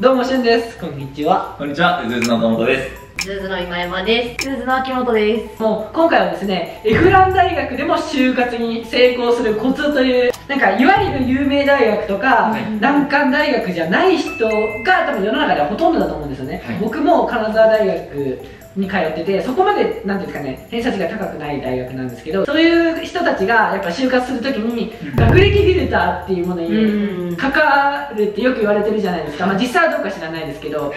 どうもしゅんです。こんにちは。こんにちは、 UZUZの岡本です。 UZUZの今山です。 UZUZの秋元です。もう今回はですね Fラン大学でも就活に成功するコツというなんかいわゆる有名大学とか、はい。難関大学じゃない人が多分世の中ではほとんどだと思うんですよね、はい。僕も金沢大学に通っててそこまでなんていうんですかね偏差値が高くない大学なんですけどそういう人たちがやっぱ就活するときにうん。学歴フィルターっていうものうん。にかかるってよく言われてるじゃないですか、まあ、実際はどうか知らないですけど、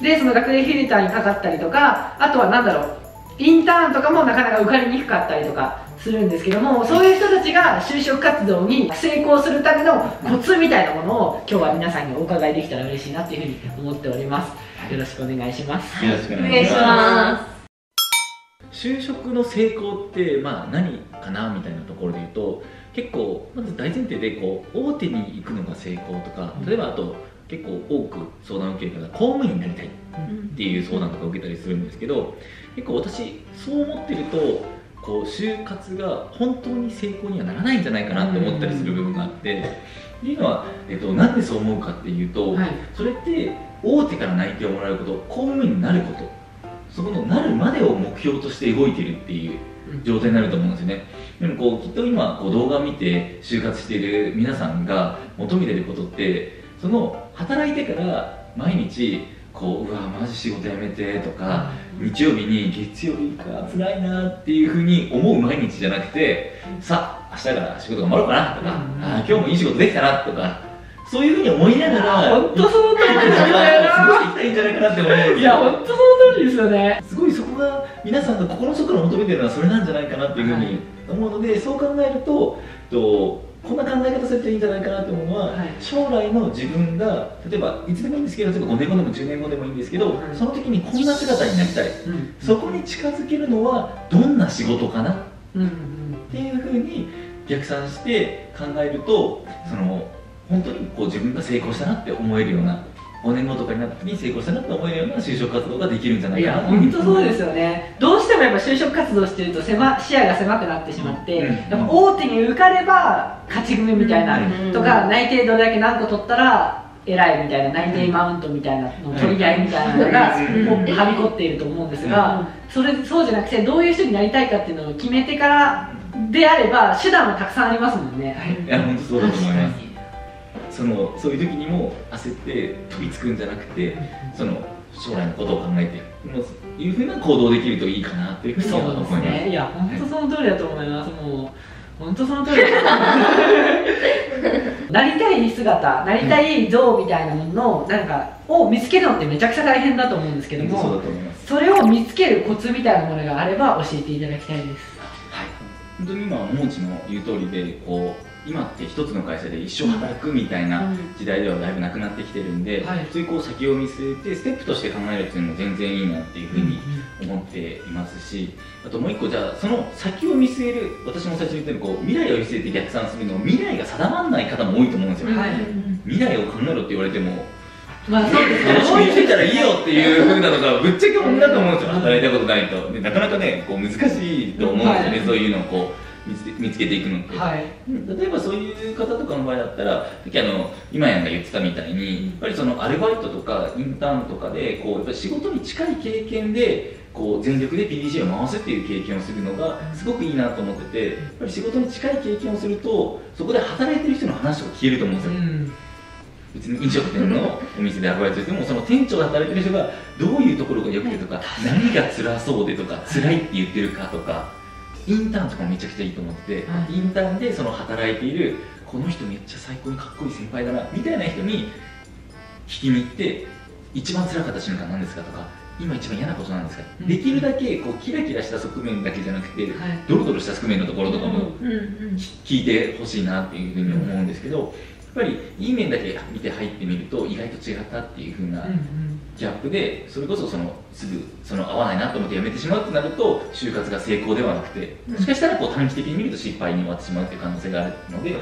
でその学歴フィルターにかかったりとかあとはなんだろうインターンとかもなかなか受かりにくかったりとかするんですけどもそういう人たちが就職活動に成功するためのコツみたいなものを今日は皆さんにお伺いできたら嬉しいなっていうふうに思っております。よろしくお願いします。よろしくおお願いし。ます。就職の成功って、まあ何かなみたいなところで言うと、結構、まず大前提で、こう、大手に行くのが成功とか、例えばあと、結構多く相談を受ける方が公務員になりたいっていう相談とか受けたりするんですけど結構私そう思ってるとこう就活が本当に成功にはならないんじゃないかなって思ったりする部分があってっていうのは、えっと、なんでそう思うかっていうと、はい。それって大手から内定をもらうこと公務員になることそこのなるまでを目標として動いてるっていう状態になると思うんですよね。でもこうきっと今こう動画を見て就活している皆さんが求めてることってその働いてから毎日こううわマジ仕事辞めてとか日曜日に月曜日か辛いなっていうふうに思う毎日じゃなくてさあ明日から仕事頑張ろうかなとか、うん。あー今日もいい仕事できたなとかそういうふうに思いながら本当その通りですよ過ごしていねきたいんじゃないかなって思うんですよ。いや本当その通りですよね。すごいそこが皆さんが心の底から求めてるのはそれなんじゃないかなっていうふうに思うので、そう考えるととこんな考え方するといいんじゃないかなと思うのは、はい。将来の自分が例えばいつでもいいんですけど例えば5年後でも10年後でもいいんですけど、はい。その時にこんな姿になりたい。うん。そこに近づけるのはどんな仕事かな？っうんうん。ていうふうに逆算して考えるとその本当にこう自分が成功したなって思えるような5年後とかになった時に成功したなって思えるような就職活動ができるんじゃないかな本当そうですよね。どうしてもやっぱ就職活動してると狭視野が狭くなってしまって、うん。やっぱ大手に受かれば勝ち組みたいな、うん。とか内定どれだけ何個取ったら偉いみたいな内定マウントみたいなの取り合いみたいなのがはびこっていると思うんですが、それそうじゃなくてどういう人になりたいかっていうのを決めてからであれば手段はたくさんありますもんね、いや本当そうだと思いますそのそういう時にも焦って飛びつくんじゃなくてその将来のことを考えてもういうふうな行動できるといいかなというふうに思います。ね。いや本当その通りだと思います。もう本当その通り なりたい姿なりたい像みたいなもののなんかを見つけるのってめちゃくちゃ大変だと思うんですけどもだと思います。それを見つけるコツみたいなものがあれば教えていただきたいです。はい。本当に今ももちの言う通りでこう今って一つの会社で一生働くみたいな時代ではだいぶなくなってきてるんで、はい。そういうこう先を見据えてステップとして考えるっていうのも全然いいなっていうふうに思っていますしあともう一個じゃあその先を見据える私も最初に言ったようにこう未来を見据えて逆算するの未来が定まらない方も多いと思うんですよ、はい。未来を考えろって言われてもまあそうですね。楽しみにしてたらいいよっていうふうなのがぶっちゃけ本音だと思うんですよ。働いたことないと。でなかなかねこう難しいと思うんですよね、はい。そういうのをこう見つけ見つけていくのって、はい。例えばそういう方とかの場合だったらさっきあの今やんが言ってたみたいにやっぱりそのアルバイトとかインターンとかでこうやっぱり仕事に近い経験でこう全力で PDCA を回すっていう経験をするのがすごくいいなと思っててやっぱり仕事に近い経験をするとそこで働いてる人の話とか聞けると思うんですよ、うん。別に飲食店の お店でアルバイトしてもその店長で働いてる人がどういうところが良くてとか何が辛そうでとか辛いって言ってるかとかインターンとかもめちゃくちゃいいと思ってて、はい。インターンでその働いているこの人めっちゃ最高にかっこいい先輩だなみたいな人に聞きに行って一番辛かった瞬間何ですかとか今一番嫌なことなんですか、うん。できるだけこうキラキラした側面だけじゃなくて、はい。ドロドロした側面のところとかもうんうん聞いてほしいなっていうふうに思うんですけど、やっぱりいい面だけ見て入ってみると意外と違ったっていうふうなギャップでそれこそそのすぐその合わないなと思って辞めてしまうとなると就活が成功ではなくてもしかしたらこう短期的に見ると失敗に終わってしまうっていう可能性があるので、やっ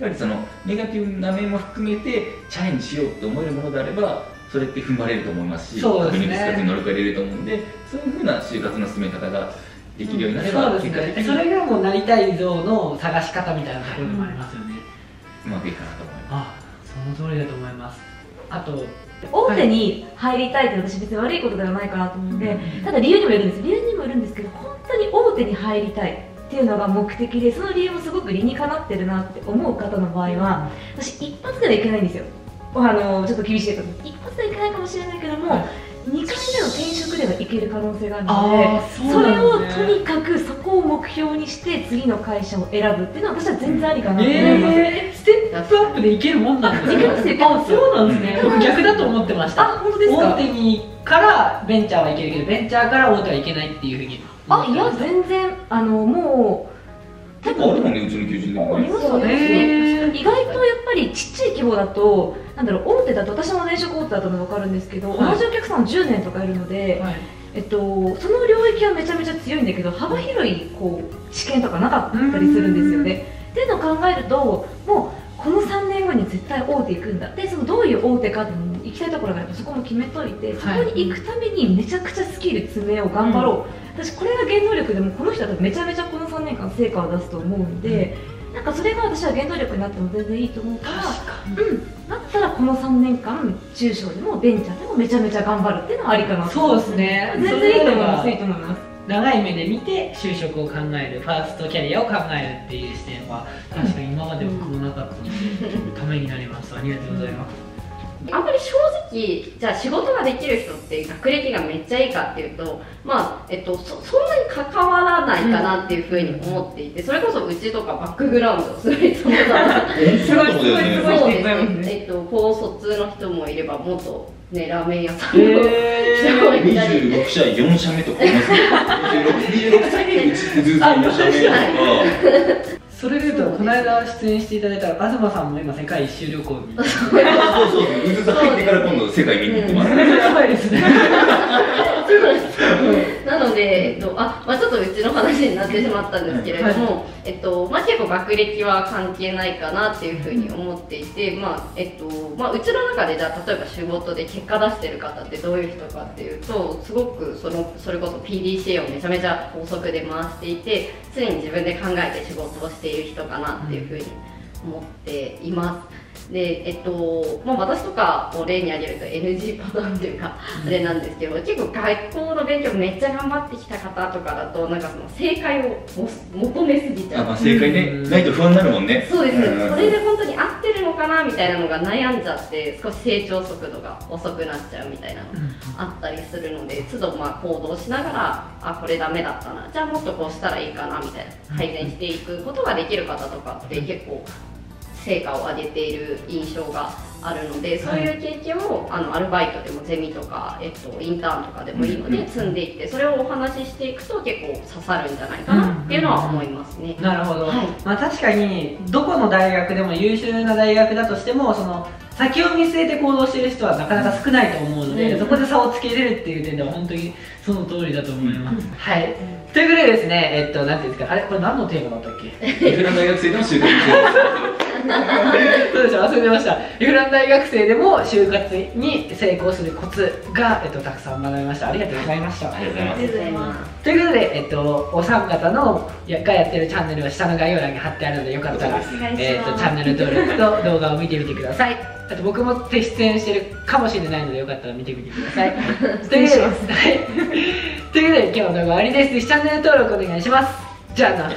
はりそのネガティブな面も含めてチャレンジしようって思えるものであればそれって踏ん張れると思いますしそうですね。確実に乗り越えれると思うんでそういうふうな就活の進め方ができるようになれば、そうです結果的にねそれがもうなりたい像の探し方みたいなところでもありますよね、うまくいくかなと思います。あその通りだと思いますあと大手に入りたいって私別に悪いことではないかなと思うので、ただ理由にもよるんです。理由にもよるんですけど本当に大手に入りたいっていうのが目的でその理由もすごく理にかなってるなって思う方の場合は私一発ではいけないんですよ。あのちょっと厳しいこと一発ではいけないかもしれないけども、はい2回目の転職ではいける可能性があるあのでーそれをとにかくそこを目標にして次の会社を選ぶっていうのは私は全然ありかなと思います、えー、ステップアップでいけるもんなんですいけますよいけますよあそうなんですね。僕逆だと思ってました。あ本当です大か手にからベンチャーはいけるけどベンチャーから大手はいけないっていうふうにあいや全然あのもう結構あるもんねうちの求人でもねありますよね意外とやっぱりちっちゃい規模だとなんだろう大手だと私も前職大手だったの分かるんですけど、はい。同じお客さん10年とかいるので、はい。えっと、その領域はめちゃめちゃ強いんだけど幅広いこう知見とかなかったりするんですよね。っていうのを考えるともうこの3年後に絶対大手行くんだ。でそのどういう大手かって行きたいところがあればそこも決めといてそこに行くためにめちゃくちゃスキル詰めよう頑張ろう、私これが原動力でもこの人だとめちゃめちゃこの3年間成果を出すと思うんで、なんかそれが私は原動力になっても全然いいと思うからうん、だったらこの3年間中小でもベンチャーでもめちゃめちゃ頑張るっていうのはありかなと。そうですね。全然いいと思います。いいと思います。長い目で見て就職を考えるファーストキャリアを考えるっていう視点は確かに今まで僕もなかったので ためになりましたありがとうございますあんまり正直じゃあ仕事ができる人って学歴がめっちゃいいかっていうとまあえっとそそんなに関わらないかなっていうふうに思っていてそれこそうちとかバックグラウンドすごい様々すごいすごいすごいすごいすね。ですねえっと高卒の人もいれば元ねラーメン屋さんのえ人もいたり26社4社目とかいますね。26 26歳でうちずっと4社目とかそれでいうとこの間出演していただいた東さんも今世界一周旅行に。そうそうそう。うずさ入ってから今度世界見に行ってます。ねやばいですねなので、えっとあまあ、ちょっとうちの話になってしまったんですけれども、えっとまあ、結構学歴は関係ないかなっていうふうに思っていて、まあえっとまあ、うちの中でじゃあ例えば仕事で結果出してる方ってどういう人かっていうとすごくそのそれこそ PDCA をめちゃめちゃ高速で回していて常に自分で考えて仕事をしている人かなっていうふうに思っています。でえっとまあ、私とかを例に挙げると NG パターンというか、あれなんですけど結構学校の勉強めっちゃ頑張ってきた方とかだとなんかその正解をも求めすぎちゃう。あまあ正解ねないと不安になるもんね。そうです、ん。それで本当に合ってるのかなみたいなのが悩んじゃって少し成長速度が遅くなっちゃうみたいなのあったりするので都度まあ行動しながらあこれダメだったな。じゃあもっとこうしたらいいかなみたいな改善していくことができる方とかって結構成果を上げている印象があるのでそういう経験をあのアルバイトでもゼミとか、えっと、インターンとかでもいいので積んでいってそれをお話ししていくと結構刺さるんじゃないかなっていうのは思いますね。なるほど、はい。まあ確かにどこの大学でも優秀な大学だとしてもその先を見据えて行動している人はなかなか少ないと思うので、うんそこで差をつけれるっていう点では本当にその通りだと思います、はい。ということでですねえっとなんていうんですかあれこれ何のテーマだったっけ？そうでしょ忘れてました。イフラン大学生でも就活に成功するコツが、えっと、たくさん学びました。ありがとうございました。ありがとうございます。ということで、えっと、お三方のやがやってるチャンネルは下の概要欄に貼ってあるのでよかったら、えっとチャンネル登録と動画を見てみてください。あと僕も出演してるかもしれないのでよかったら見てみてください。ということではい。ということで今日の動画は終わりです。チャンネル登録お願いします。じゃあな